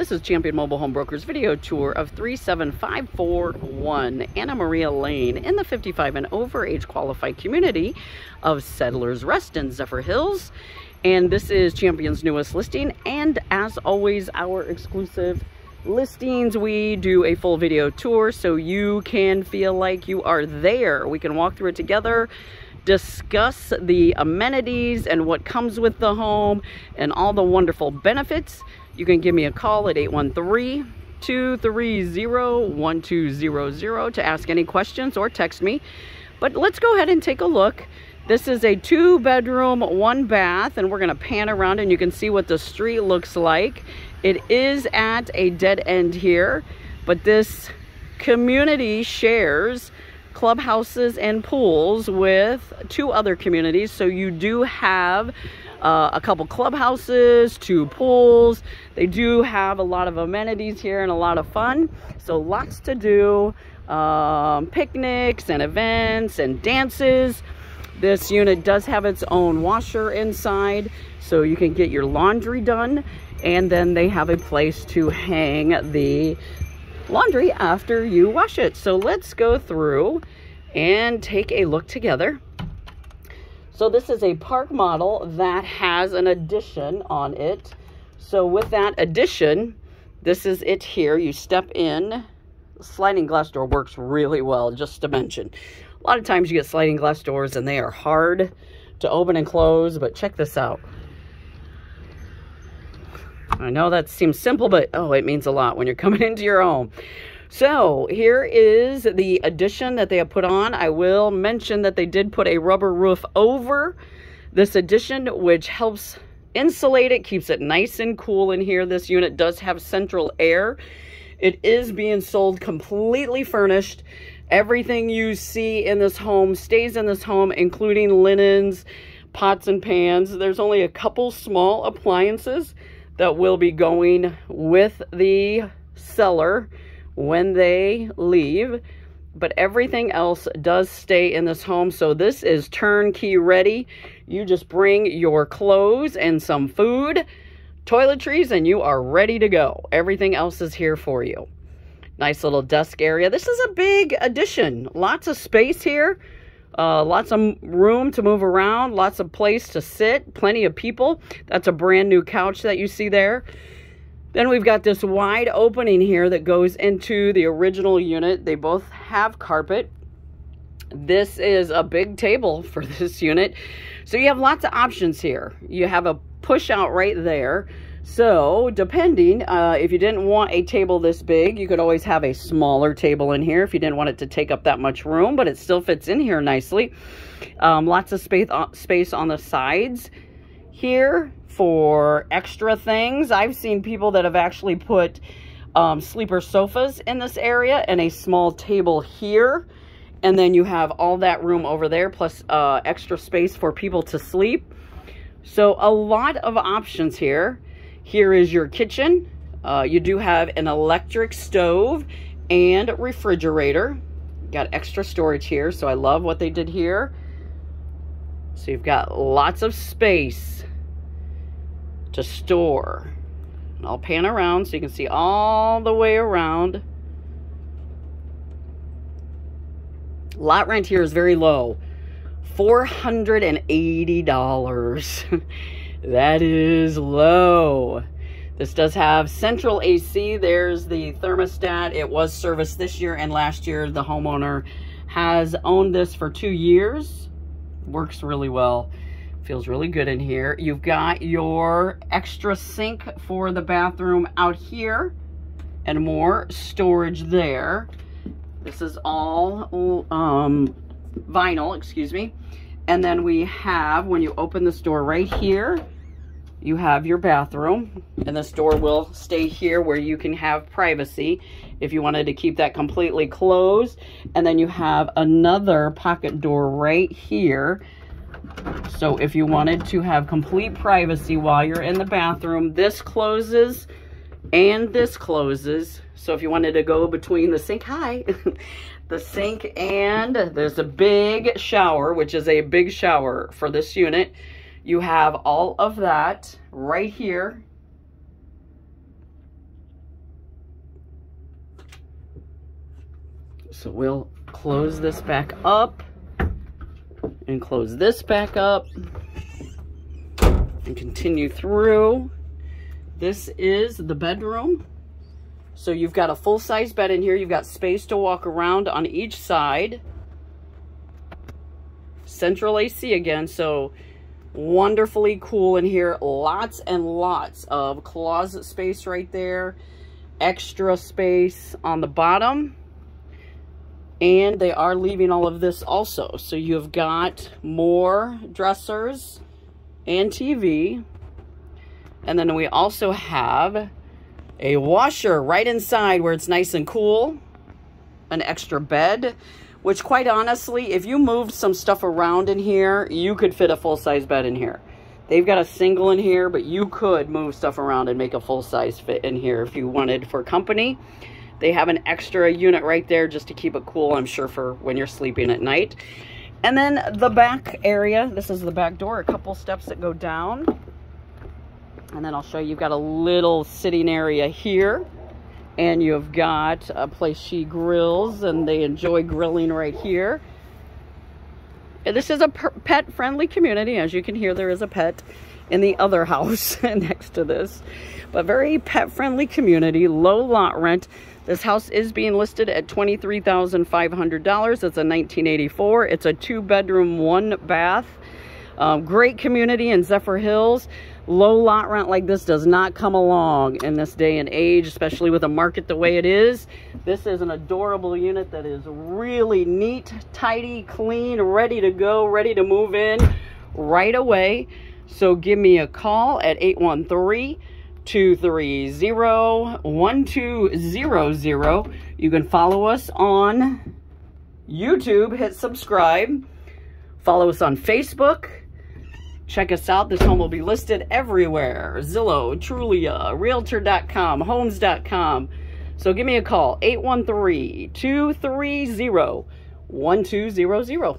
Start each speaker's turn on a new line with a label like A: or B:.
A: This is Champion Mobile Home Brokers video tour of 37541 Anna Maria Lane in the 55 and over age qualified community of Settlers Rest in Zephyrhills. And this is Champion's newest listing. And as always, our exclusive listings, we do a full video tour so you can feel like you are there. We can walk through it together discuss the amenities and what comes with the home and all the wonderful benefits you can give me a call at 813 230 1200 to ask any questions or text me. But let's go ahead and take a look. This is a two bedroom, one bath, and we're gonna pan around and you can see what the street looks like. It is at a dead end here, but this community shares clubhouses and pools with two other communities. So you do have uh, a couple clubhouses, two pools. They do have a lot of amenities here and a lot of fun. So lots to do, um, picnics and events and dances. This unit does have its own washer inside, so you can get your laundry done. And then they have a place to hang the laundry after you wash it. So let's go through and take a look together. So this is a park model that has an addition on it. So with that addition, this is it here. You step in. sliding glass door works really well, just to mention. A lot of times you get sliding glass doors and they are hard to open and close, but check this out. I know that seems simple, but oh, it means a lot when you're coming into your home. So here is the addition that they have put on. I will mention that they did put a rubber roof over this addition, which helps insulate it, keeps it nice and cool in here. This unit does have central air. It is being sold completely furnished. Everything you see in this home stays in this home, including linens, pots and pans. There's only a couple small appliances that will be going with the seller when they leave. But everything else does stay in this home. So this is turnkey ready. You just bring your clothes and some food, toiletries, and you are ready to go. Everything else is here for you. Nice little desk area. This is a big addition. Lots of space here. Uh, lots of room to move around. Lots of place to sit. Plenty of people. That's a brand new couch that you see there. Then we've got this wide opening here that goes into the original unit. They both have carpet. This is a big table for this unit. So you have lots of options here. You have a push out right there. So depending, uh, if you didn't want a table this big, you could always have a smaller table in here if you didn't want it to take up that much room, but it still fits in here nicely. Um, lots of space, uh, space on the sides here for extra things. I've seen people that have actually put um, sleeper sofas in this area and a small table here. And then you have all that room over there plus uh, extra space for people to sleep. So a lot of options here. Here is your kitchen. Uh, you do have an electric stove and refrigerator. Got extra storage here, so I love what they did here. So you've got lots of space to store. And I'll pan around so you can see all the way around. Lot rent here is very low. $480. that is low. This does have central AC. There's the thermostat. It was serviced this year and last year. The homeowner has owned this for two years. Works really well. Feels really good in here. You've got your extra sink for the bathroom out here and more storage there. This is all um, vinyl, excuse me. And then we have, when you open this door right here, you have your bathroom. And this door will stay here where you can have privacy if you wanted to keep that completely closed. And then you have another pocket door right here so if you wanted to have complete privacy while you're in the bathroom, this closes and this closes. So if you wanted to go between the sink, hi, the sink and there's a big shower, which is a big shower for this unit. You have all of that right here. So we'll close this back up and close this back up and continue through. This is the bedroom. So you've got a full-size bed in here. You've got space to walk around on each side. Central AC again, so wonderfully cool in here. Lots and lots of closet space right there. Extra space on the bottom. And they are leaving all of this also. So you've got more dressers and TV. And then we also have a washer right inside where it's nice and cool. An extra bed, which quite honestly, if you moved some stuff around in here, you could fit a full-size bed in here. They've got a single in here, but you could move stuff around and make a full-size fit in here if you wanted for company. They have an extra unit right there just to keep it cool, I'm sure, for when you're sleeping at night. And then the back area, this is the back door, a couple steps that go down. And then I'll show you, you've got a little sitting area here. And you've got a place she grills, and they enjoy grilling right here. And this is a pet-friendly community. As you can hear, there is a pet in the other house next to this. But very pet-friendly community, low lot rent. This house is being listed at $23,500. It's a 1984. It's a two-bedroom, one-bath. Um, great community in Zephyrhills. Low lot rent like this does not come along in this day and age, especially with a market the way it is. This is an adorable unit that is really neat, tidy, clean, ready to go, ready to move in right away. So give me a call at 813 230-1200. You can follow us on YouTube, hit subscribe. Follow us on Facebook. Check us out. This home will be listed everywhere. Zillow, Trulia, Realtor.com, Homes.com. So give me a call, 813-230-1200.